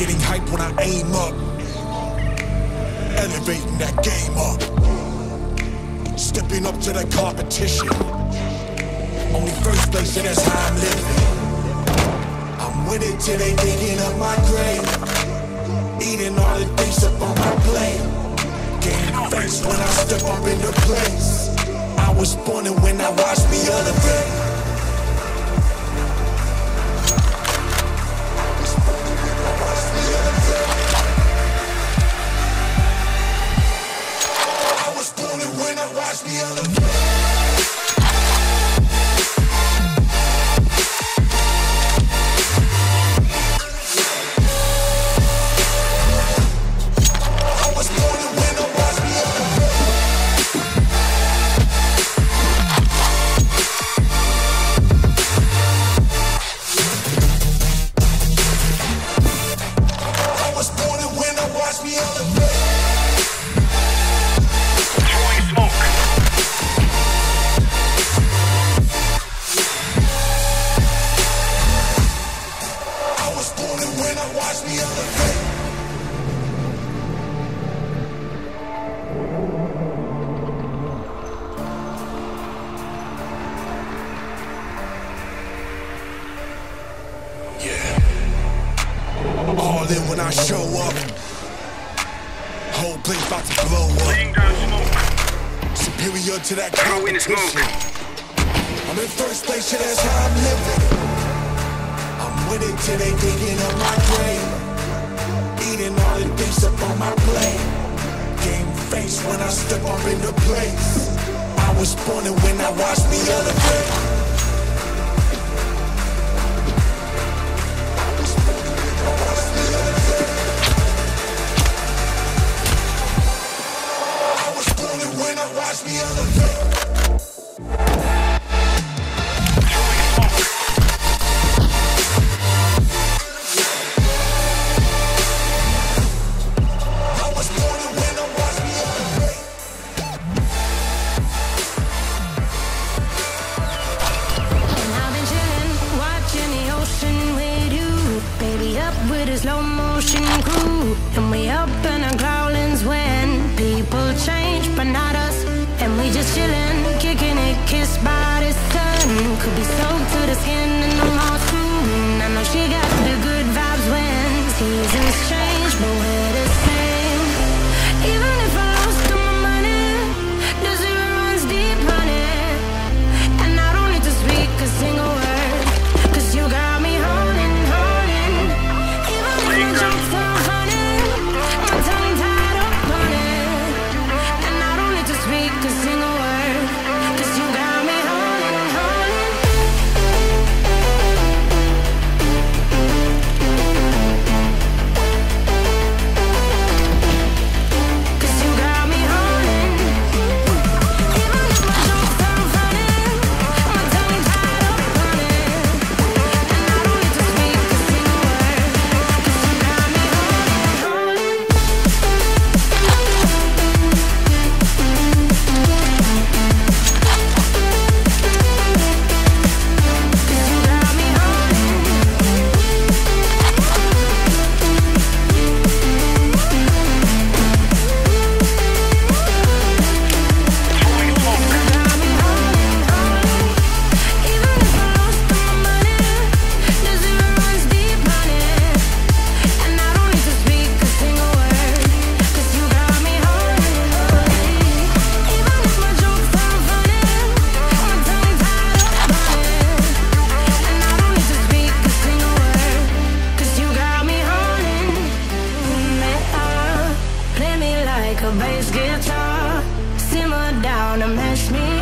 Getting hype when I aim up. Elevating that game up. Stepping up to the competition. Only first place, and that's how I'm living. I'm with it till they digging up my grave. Eating all the things up on my plate. Getting face when I step up In when I show up. Whole place about to blow up. Laying down smoke. Superior to that competition. I'm in first place, shit, that's how I'm living. I'm with it till they digging up my grave. Eating all the things up on my plate. Game face when I step up in the place. I was born and when I watched me other I ocean crew And we up in our growlings when People change, but not us. And we just chillin', kicking it, kissed by the sun. Could be soaked to the skin in the mall soon hmm, I know she got the good vibes when seasons change. wanna mess me.